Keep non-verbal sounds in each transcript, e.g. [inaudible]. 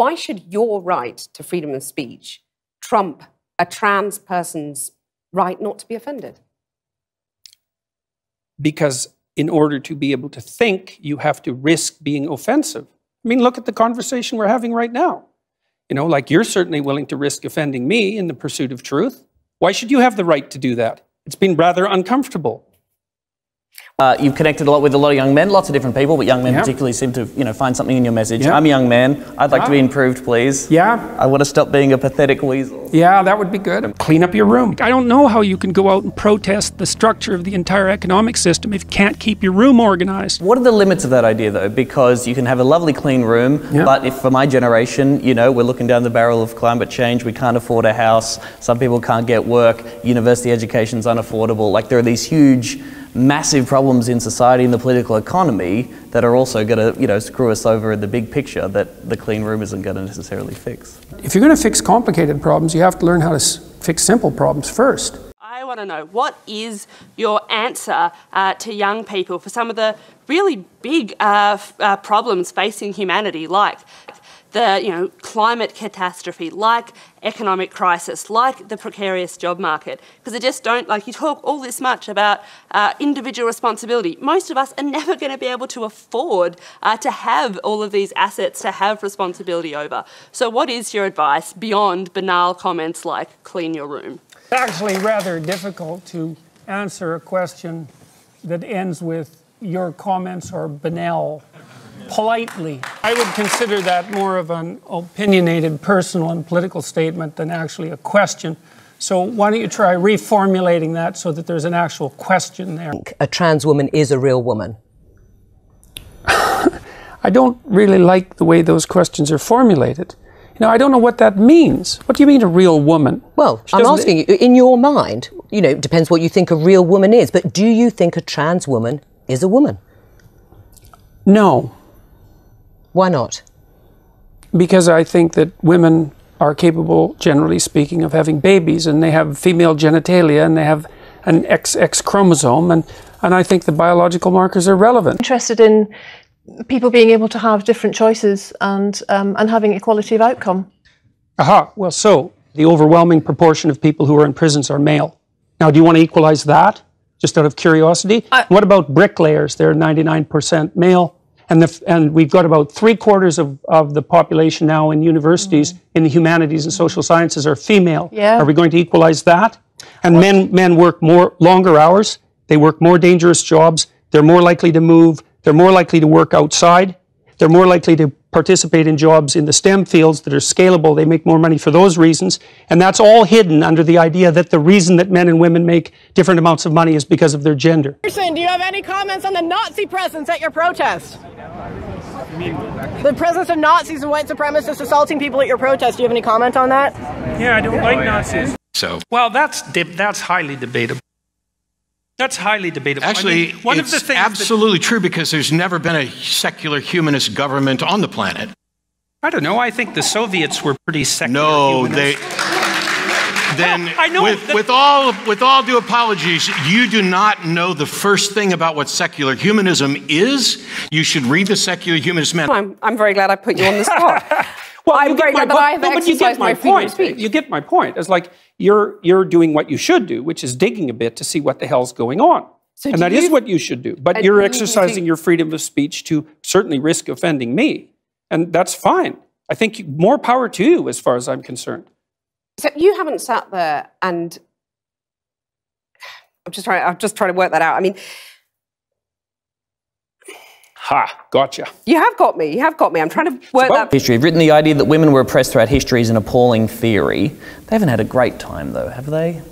Why should your right to freedom of speech trump a trans person's right not to be offended? Because in order to be able to think, you have to risk being offensive. I mean, look at the conversation we're having right now. You know, like you're certainly willing to risk offending me in the pursuit of truth. Why should you have the right to do that? It's been rather uncomfortable. Uh, you've connected a lot with a lot of young men, lots of different people, but young men particularly seem to, you know, find something in your message. I'm a young man. I'd like to be improved, please. Yeah. I want to stop being a pathetic weasel. Yeah, that would be good. Clean up your room. I don't know how you can go out and protest the structure of the entire economic system if you can't keep your room organized. What are the limits of that idea, though? Because you can have a lovely clean room, Yeah. but if for my generation, you know, we're looking down the barrel of climate change, we can't afford a house, some people can't get work, university education's unaffordable. Like there are these huge, massive problems in society and the political economy that are also going to, you know, screw us over in the big picture that the clean room isn't going to necessarily fix. If you're going to fix complicated problems, you have to learn how to s- fix simple problems first. I want to know what is your answer uh, to young people for some of the really big uh, f- uh, problems facing humanity, like the you know climate catastrophe, like economic crisis, like the precarious job market. Because they just don't like you talk all this much about uh, individual responsibility. Most of us are never going to be able to afford uh, to have all of these assets to have responsibility over. So, what is your advice beyond banal comments like "clean your room"? It's actually rather difficult to answer a question that ends with your comments are banal politely. I would consider that more of an opinionated personal and political statement than actually a question. So why don't you try reformulating that so that there's an actual question there? A trans woman is a real woman. [laughs] I don't really like the way those questions are formulated. You know, I don't know what that means. What do you mean a real woman? Well, She I'm asking you, in your mind, you know, it depends what you think a real woman is, but do you think a trans woman is a woman? No. Why not? Because I think that women are capable, generally speaking, of having babies, and they have female genitalia, and they have an XX chromosome, and, and I think the biological markers are relevant. interested in people being able to have different choices and um, and having equality of outcome. Aha, well, so the overwhelming proportion of people who are in prisons are male. Now, do you want to equalize that, just out of curiosity? what about bricklayers? They're 99% male. And, the, and we've got about three quarters of, of the population now in universities mm-hmm. in the humanities and social sciences are female. Yeah. Are we going to equalize that? And men, men work more longer hours. They work more dangerous jobs. They're more likely to move. They're more likely to work outside. They're more likely to participate in jobs in the STEM fields that are scalable. They make more money for those reasons. And that's all hidden under the idea that the reason that men and women make different amounts of money is because of their gender. Anderson, do you have any comments on the Nazi presence at your protest? The presence of Nazis and white supremacists assaulting people at your protest. Do you have any comment on that? Yeah, I don't like Nazis. So Well, that's de- that's highly debatable. That's highly debatable. I actually, mean, one it's of the things that- absolutely true because there's never been a secular humanist government on the planet. I don't know. I think the Soviets were pretty secular. No, humanists. they. Then, I know with, that- with all with all due apologies, you do not know the first thing about what secular humanism is. You should read the secular humanist man. I'm, I'm very glad I put you on the spot. [laughs] Well, I'm get my that I have. No, but you get my my point. You get my point. It's like you're you're doing what you should do, which is digging a bit to see what the hell's going on. So and that is you- what you should do. But you're do you exercising your freedom of speech to certainly risk offending me, and that's fine. I think you- more power to you, as far as I'm concerned. So you haven't sat there and I'm just trying. I'm just trying to work that out. I mean, Ha, gotcha. you have got me. You have got me. I'm trying to work that. History. You've written the idea that women were oppressed throughout history is an appalling theory. They haven't had a great time, though, have they?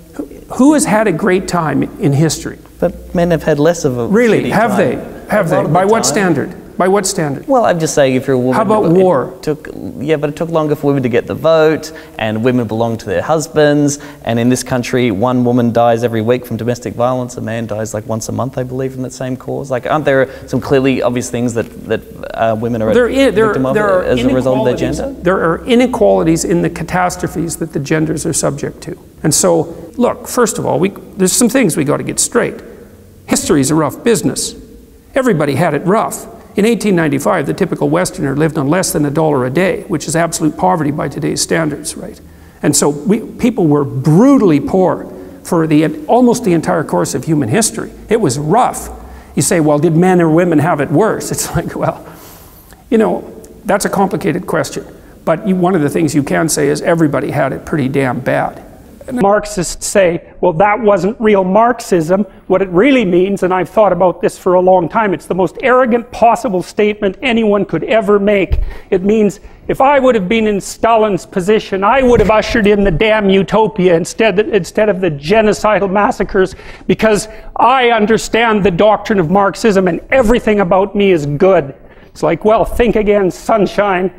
Who has had a great time in history? But men have had less of a Really? Have time. they? Have A they? By the what time. standard? By what standard? Well, I'm just saying, if you're a woman, How about it war? Took yeah, but it took longer for women to get the vote, and women belong to their husbands. And in this country, one woman dies every week from domestic violence. A man dies like once a month, I believe, from that same cause. Like, aren't there some clearly obvious things that that uh, women are There, there, victim of there are as a result of their inequalities- gender? There are inequalities in the catastrophes that the genders are subject to. And so, look, first of all, we, there's some things we got to get straight. History is a rough business. Everybody had it rough. In 1895, the typical Westerner lived on less than a dollar a day, which is absolute poverty by today's standards, right? And so we, people were brutally poor for the, almost the entire course of human history. It was rough. You say, well, did men or women have it worse? [laughs] It's like, well, you know, that's a complicated question. But you, one of the things you can say is everybody had it pretty damn bad. Marxists say, well, that wasn't real Marxism. What it really means, and I've thought about this for a long time, it's the most arrogant possible statement anyone could ever make. It means if I would have been in Stalin's position, I would have ushered in the damn utopia instead, instead of the genocidal massacres because I understand the doctrine of Marxism and everything about me is good. It's like, well, think again, sunshine.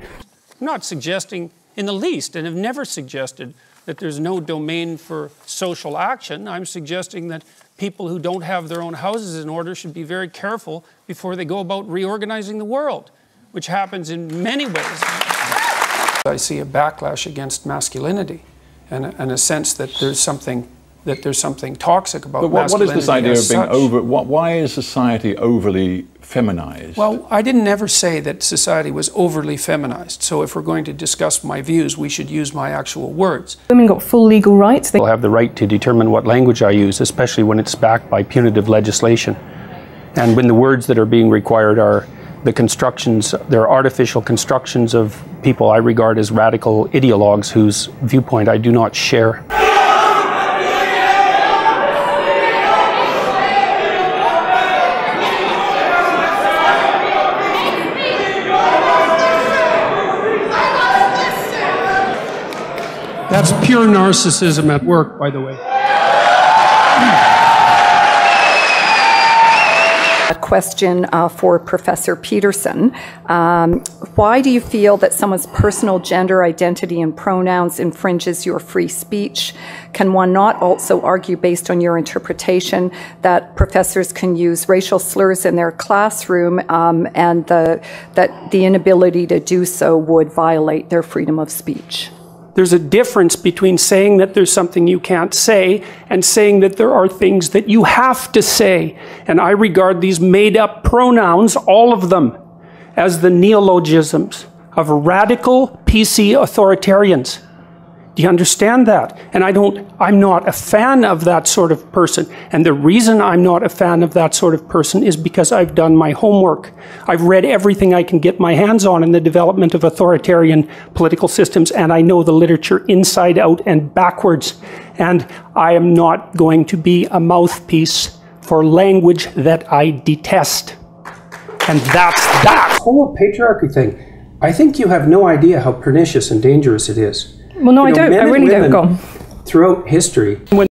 I'm not suggesting in the least, and have never suggested that there's no domain for social action. I'm suggesting that people who don't have their own houses in order should be very careful before they go about reorganizing the world, which happens in many ways. I see a backlash against masculinity and, and a sense that there's something that there's something toxic about but what, what is this idea of being such. over what, why is society overly feminized? Well i didn't ever say that society was overly feminized. So if we're going to discuss my views we should use my actual words. Women got full legal rights. They have the right to determine what language i use especially when it's backed by punitive legislation. And when the words that are being required are the constructions, there are artificial constructions of people I regard as radical ideologues whose viewpoint I do not share. That's pure narcissism at work, by the way. A question uh, for Professor Peterson. Um, why do you feel that someone's personal gender identity and pronouns infringes your free speech? Can one not also argue, based on your interpretation, that professors can use racial slurs in their classroom um, and the, that the inability to do so would violate their freedom of speech? There's a difference between saying that there's something you can't say and saying that there are things that you have to say. And I regard these made up pronouns, all of them, as the neologisms of radical PC authoritarians. Do you understand that? And I don't, I'm not a fan of that sort of person. And the reason I'm not a fan of that sort of person is because I've done my homework. I've read everything I can get my hands on in the development of authoritarian political systems, and I know the literature inside out and backwards. And I am not going to be a mouthpiece for language that I detest. And that's that. The whole patriarchy thing. I think you have no idea how pernicious and dangerous it is. Well, no, you I don't. I really don't. Go. Throughout history, when